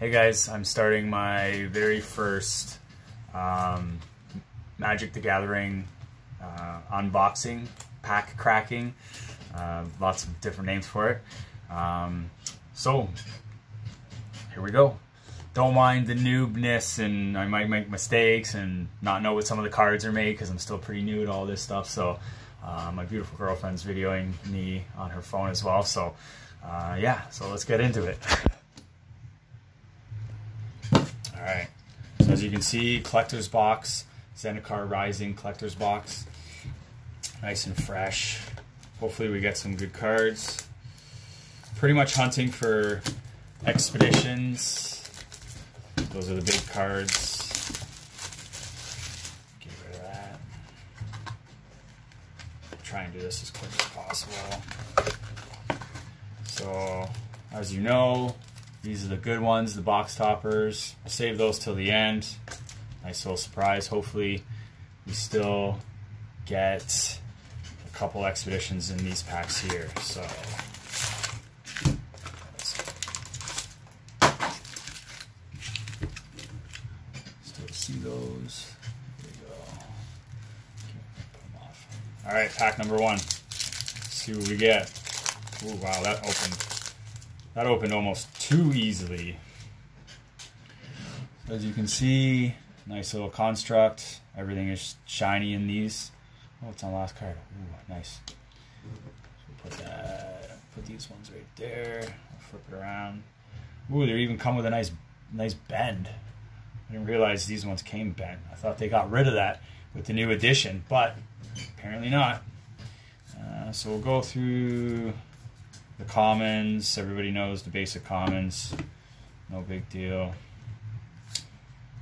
Hey guys, I'm starting my very first um, Magic the Gathering uh, unboxing, pack cracking. Uh, lots of different names for it. Um, so, here we go. Don't mind the noobness, and I might make mistakes and not know what some of the cards are made because I'm still pretty new to all this stuff. So, uh, my beautiful girlfriend's videoing me on her phone as well. So, uh, yeah, so let's get into it. All right. So as you can see, collector's box, Zendikar Rising collector's box. Nice and fresh. Hopefully we get some good cards. Pretty much hunting for expeditions. Those are the big cards. Get rid of that. Try and do this as quick as possible. So, as you know, these are the good ones, the box toppers. I'll save those till the end. Nice little surprise. Hopefully, we still get a couple expeditions in these packs here. So, still see those. There we go. Put them off. All right, pack number one. Let's see what we get. Ooh, wow, that opened. That opened almost too easily. As you can see, nice little construct. Everything is shiny in these. Oh, it's on last card. Ooh, nice. So put that, put these ones right there. I'll flip it around. Ooh, they even come with a nice, nice bend. I didn't realize these ones came bent. I thought they got rid of that with the new edition, but apparently not. Uh, so we'll go through the commons. Everybody knows the basic commons. No big deal.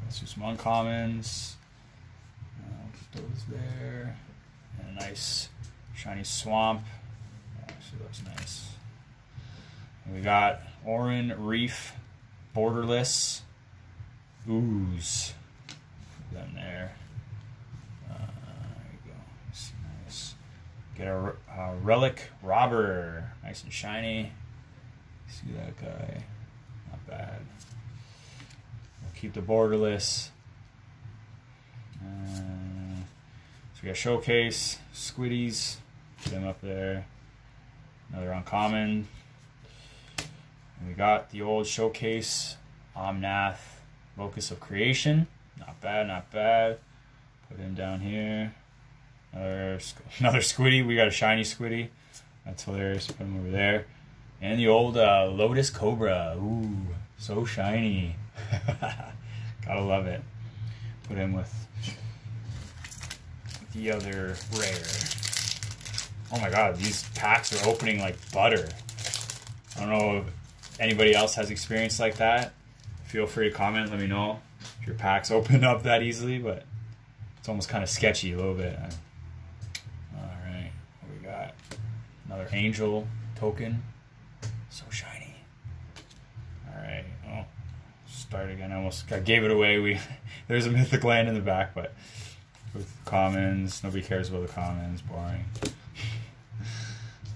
Let's do some uncommons. Uh, put those there. And a nice shiny swamp. Actually looks nice. And we got Oran-Rief Borderless Ooze. Put them there. Uh, there you go. Nice. Get a, relic robber, nice and shiny. See that guy? Not bad. We'll keep the borderless. Uh, so we got showcase, squiddies, put them up there. Another uncommon. And we got the old showcase, Omnath, Locus of Creation. Not bad, not bad. Put him down here. Another, another squiddy. We got a shiny squiddy. That's hilarious. Put him over there. And the old uh, Lotus Cobra. Ooh, so shiny. Gotta love it. Put him with the other rare. Oh my god, these packs are opening like butter. I don't know if anybody else has experience like that. Feel free to comment. Let me know if your packs open up that easily, but it's almost kind of sketchy a little bit. Alright, what we got? Another angel token. So shiny. Alright, oh, start again. I almost I gave it away. We There's a mythic land in the back, but with commons, nobody cares about the commons. Boring.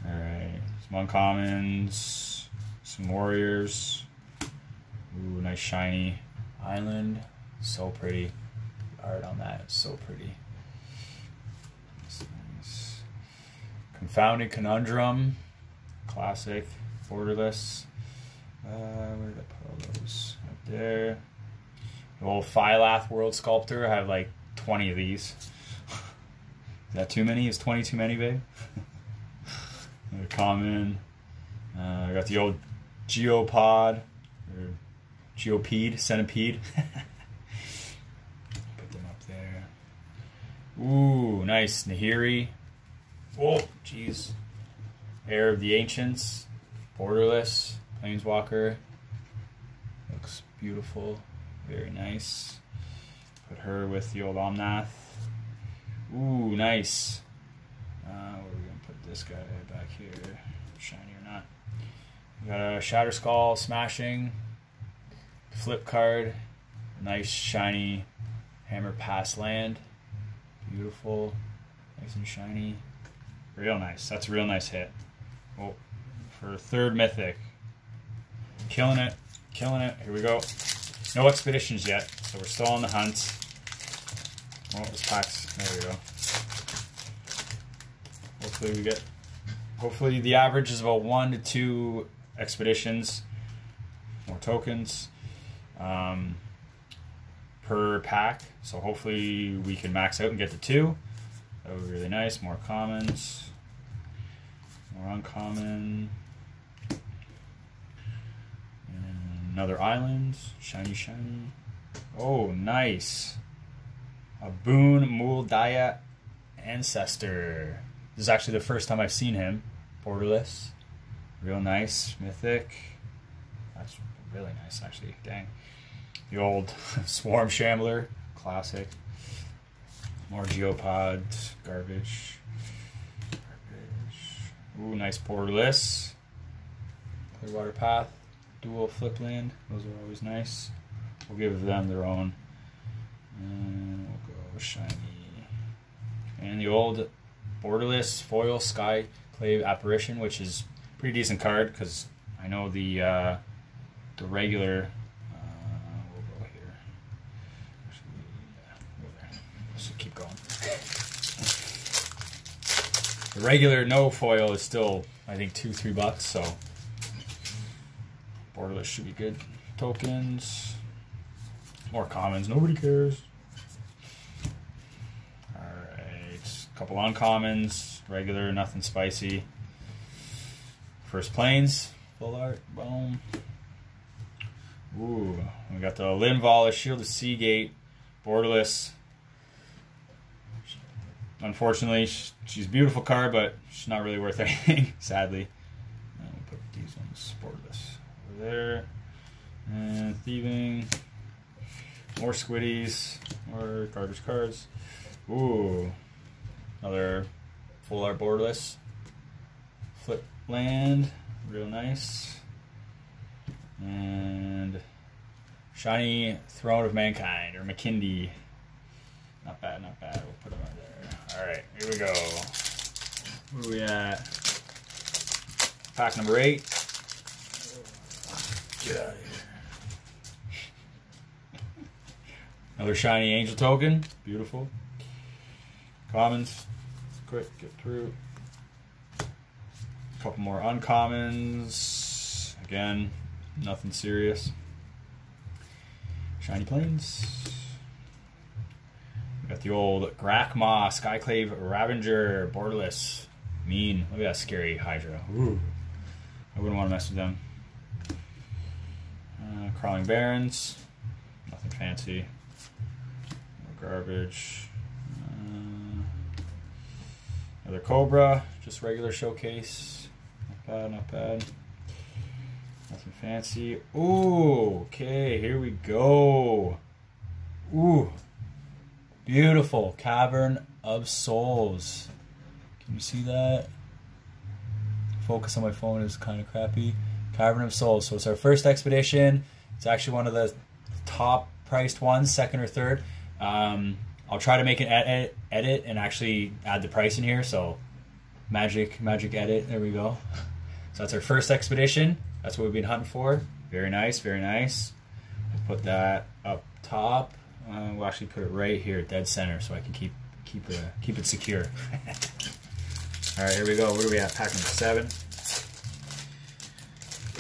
Alright, some uncommons, some warriors. Ooh, nice shiny island. So pretty. The art on that is so pretty. Nice. Confounded Conundrum. Classic. Borderless. Uh, where did I put all those? Up there. The old Phylath World Sculptor. I have like 20 of these. Is that too many? Is 20 too many, babe? Another common. Uh, I got the old Geopod. Or Geopede, Centipede. Put them up there. Ooh, nice. Nahiri. Oh, jeez. Heir of the Ancients. Borderless. Planeswalker. Looks beautiful. Very nice. Put her with the old Omnath. Ooh, nice. Uh, where are we going to put this guy back here? Shiny or not. We got a Shatterskull Smashing flip card, nice shiny hammer pass land, beautiful, nice and shiny, real nice. That's a real nice hit. Oh, for third mythic, killing it. killing it. Here we go. No expeditions yet, so we're still on the hunt. Oh, this pack's, there we go. Hopefully we get, hopefully the average is about one to two expeditions, more tokens um, per pack. So hopefully we can max out and get to two. That would be really nice. More commons, more uncommon. And another island, shiny, shiny. Oh, nice. A Boon Muldaya ancestor. This is actually the first time I've seen him. Borderless. Real nice. Mythic. That's really nice, actually. Dang. The old Swarm Shambler. Classic. More Geopods. Garbage. Garbage. Ooh, nice Borderless. Clearwater Path. Dual Flip Land. Those are always nice. We'll give them their own. And we'll go shiny. And the old borderless foil sky clave apparition, which is pretty decent card because I know the uh, the regular. Uh, we'll go here. Actually, yeah, go there. So keep going. The regular no foil is still, I think, two three bucks. So borderless should be good. Tokens, more commons. Nobody cares. All right, couple uncommons, regular, nothing spicy. First planes, full art, boom. Ooh, we got the Linvala Shield of Sea Gate, borderless. Unfortunately, she's a beautiful car, but she's not really worth anything, sadly. Uh, we put these ones borderless over there. And thieving. More squiddies, more garbage cards. Ooh, Another full art borderless. Flip land, real nice. And shiny Throne of Mankind or Makindi. Not bad, not bad. We'll put them right there. All right, here we go. Where are we at? Pack number eight. Get out of here. Another shiny angel token. Beautiful. Commons quick, get through. A couple more uncommons. Again, nothing serious. Shiny planes. Got the old Grakmaw, Skyclave Ravager, borderless. Mean. Look at that scary Hydra. Ooh. I wouldn't want to mess with them. Uh, Crawling Barrens. Nothing fancy. No garbage. Another Cobra, just regular showcase. Not bad, not bad. Nothing fancy. Ooh, okay, here we go. Ooh, beautiful Cavern of Souls. Can you see that? Focus on my phone is kind of crappy. Cavern of Souls. So it's our first expedition. It's actually one of the top priced ones, second or third. Um, I'll try to make an edit, edit and actually add the price in here. So magic, magic edit. There we go. So that's our first expedition. That's what we've been hunting for. Very nice, very nice. Put that up top. Uh, we'll actually put it right here, dead center, so I can keep keep it keep it secure. All right, here we go. What do we have? Pack number seven.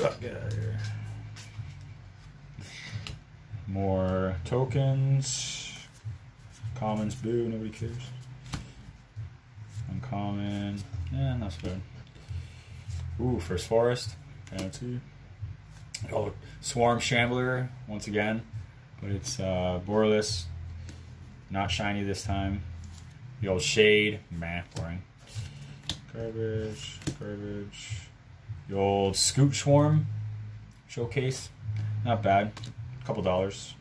Oh, get out of here. More tokens. Commons, boo, nobody cares. Uncommon, yeah, that's good. Ooh, first forest, penalty. Oh, swarm shambler once again, but it's uh, borderless, not shiny this time. The old shade, meh, boring. Garbage, garbage. The old Scute Swarm showcase, not bad. A couple dollars.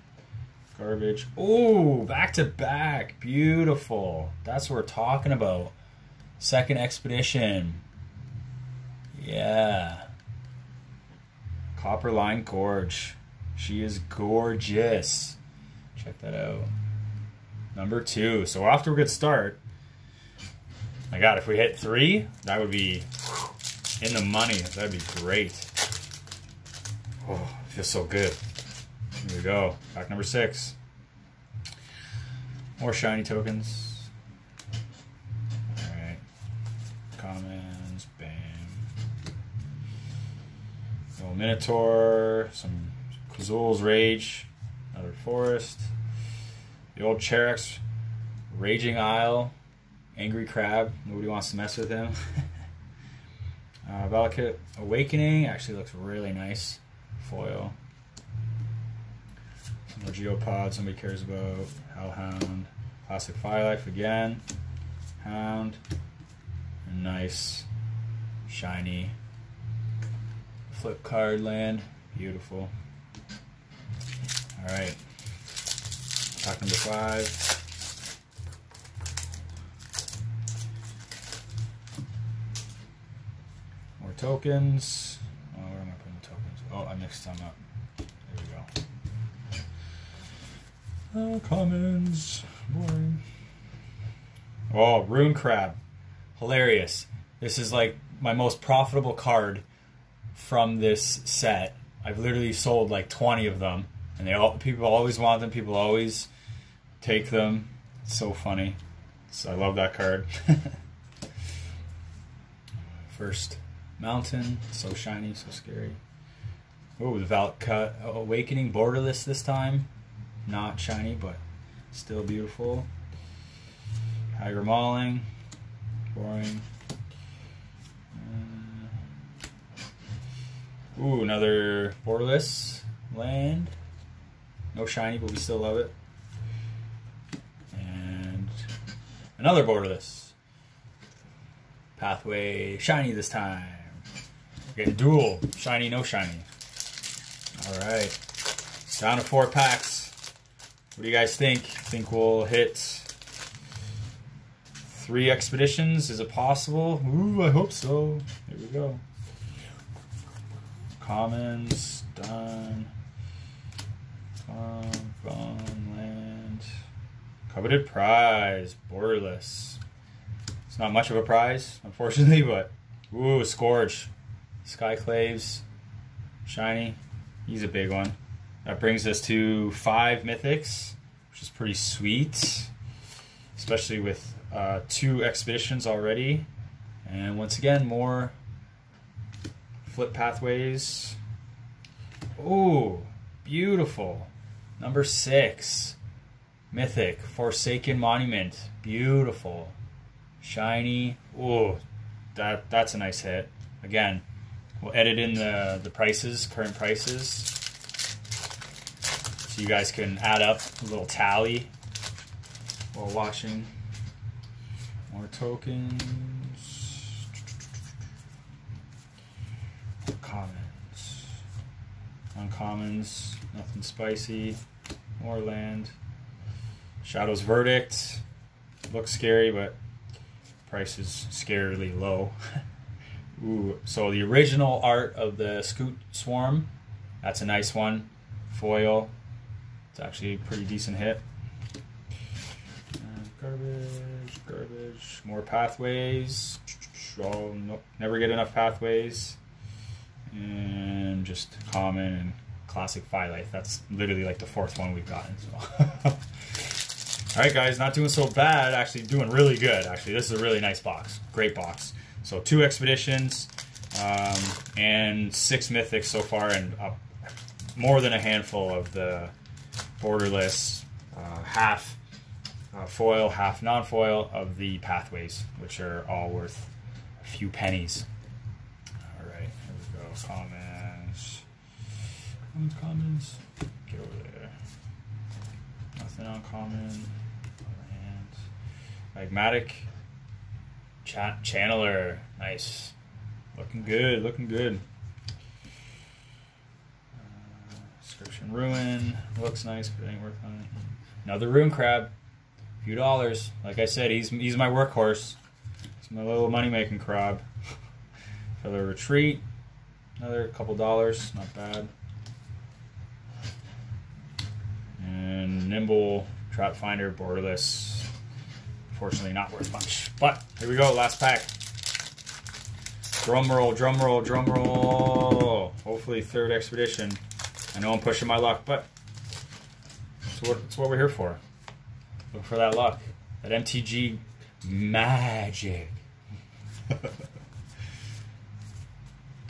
Garbage. Oh, back to back. Beautiful. That's what we're talking about. Second expedition. Yeah. Copperline Gorge. She is gorgeous. Check that out. Number two. So off to a good start. My God, if we hit three, that would be in the money. That'd be great. Oh, Feels so good. Here we go. Pack number six. More shiny tokens. Alright. Commons. Bam. Little Minotaur. Some Kazuul's Rage. Another Forest. The old Charix. Raging Isle. Angry Crab. Nobody wants to mess with him. uh, Valakut Awakening. Actually looks really nice. Foil. Some more Geopods somebody cares about. Hellhound. Classic Firelife again. Hound. Nice, shiny flip card land. Beautiful. Alright. Pack number five. More tokens. Oh, where am I putting the tokens? Oh, I mixed some up. There we go. Uh, commons. Boring. Oh, Ruin Crab. Hilarious. This is like my most profitable card from this set. I've literally sold like 20 of them. And they all people always want them. People always take them. It's so funny. So I love that card. First mountain, so shiny, so scary. Oh, the Valakut Awakening borderless this time. Not shiny, but still beautiful. Hagra Mauling, boring. Uh, ooh, another borderless land. No shiny, but we still love it. And another borderless. Pathway shiny this time. Getting dual. Shiny, no shiny. Alright. Down to four packs. What do you guys think? Think we'll hit three expeditions? Is it possible? Ooh, I hope so. Here we go. Commons, done. Coveted prize, borderless. It's not much of a prize, unfortunately, but ooh, Scourge. Skyclaves, shiny. He's a big one. That brings us to five mythics, which is pretty sweet, especially with uh, two expeditions already. And once again, more flip pathways. Oh, beautiful. Number six, mythic, Forsaken Monument. Beautiful. Shiny. Oh, that that's a nice hit. Again, we'll edit in the, the prices, current prices. So you guys can add up a little tally while watching. More tokens. Commons. Uncommons. Nothing spicy. More land. Shadow's Verdict. Looks scary, but price is scarily low. Ooh, so the original art of the Scute Swarm, that's a nice one. Foil, it's actually a pretty decent hit. Uh, garbage, garbage, more pathways. Oh, nope, never get enough pathways. And just common classic Life. That's literally like the fourth one we've gotten. So. All right, guys, not doing so bad. Actually, doing really good. Actually, this is a really nice box. Great box. So two expeditions um, and six mythics so far, and uh, more than a handful of the borderless uh, half uh, foil, half non-foil of the pathways, which are all worth a few pennies. All right, here we go. Comments. Uncommons. Get over there. Nothing uncommon. Hands, magmatic. Ch- Channeler. Nice. Looking good. Looking good. Uh, Inscription Ruin. Looks nice, but ain't worth on it. Another Ruin Crab. A few dollars. Like I said, he's he's my workhorse. He's my little money making crab. Felidar Retreat. Another couple dollars. Not bad. And Nimble Trapfinder Borderless Unfortunately, not worth much. But here we go, last pack. Drum roll, drum roll, drum roll. Hopefully, third expedition. I know I'm pushing my luck, but it's what, it's what we're here for. Look for that luck. That MTG magic.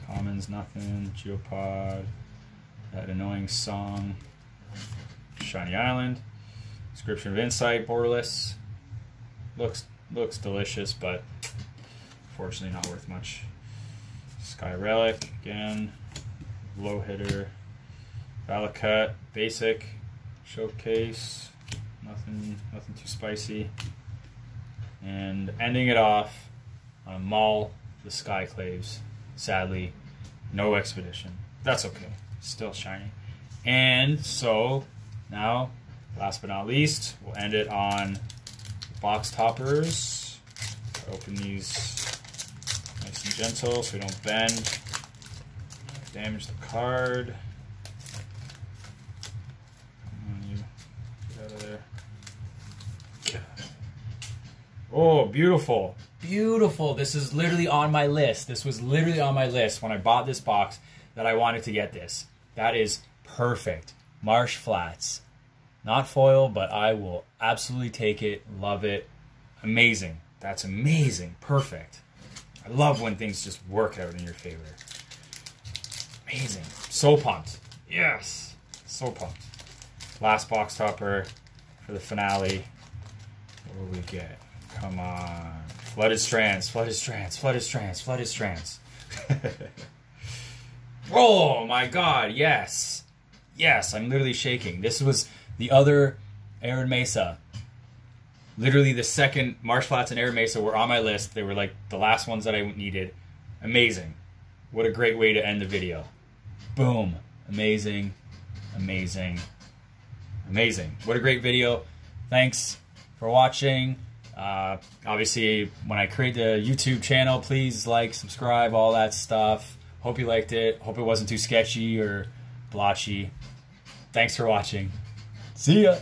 Commons, nothing. Geopod. That annoying song. Shiny Island. Description of Insight, borderless. Looks looks delicious, but fortunately not worth much. Sky Relic again. Low hitter. Valakut, basic. Showcase. Nothing nothing too spicy. And ending it off on a Maul the Skyclaves. Sadly, no expedition. That's okay. Still shiny. And so now, last but not least, we'll end it on box toppers. Open these nice and gentle so we don't bend. Damage the card. Oh, beautiful. Beautiful. This is literally on my list. This was literally on my list when I bought this box that I wanted to get this. That is perfect. Marsh Flats. Not foil, but I will absolutely take it. Love it. Amazing. That's amazing. Perfect. I love when things just work out in your favor. Amazing. So pumped. Yes. So pumped. Last box topper for the finale. What do we get? Come on. Flooded strands, flooded strands, flooded strands, flooded strands. oh my god, yes. Yes, I'm literally shaking. This was the other Arid Mesa. Literally the second Marsh Flats and Arid Mesa were on my list. They were like the last ones that I needed. Amazing. What a great way to end the video. Boom. Amazing. Amazing. Amazing. What a great video. Thanks for watching. Uh, obviously, when I create the YouTube channel, please like, subscribe, all that stuff. Hope you liked it. Hope it wasn't too sketchy or blotchy. Thanks for watching. See ya.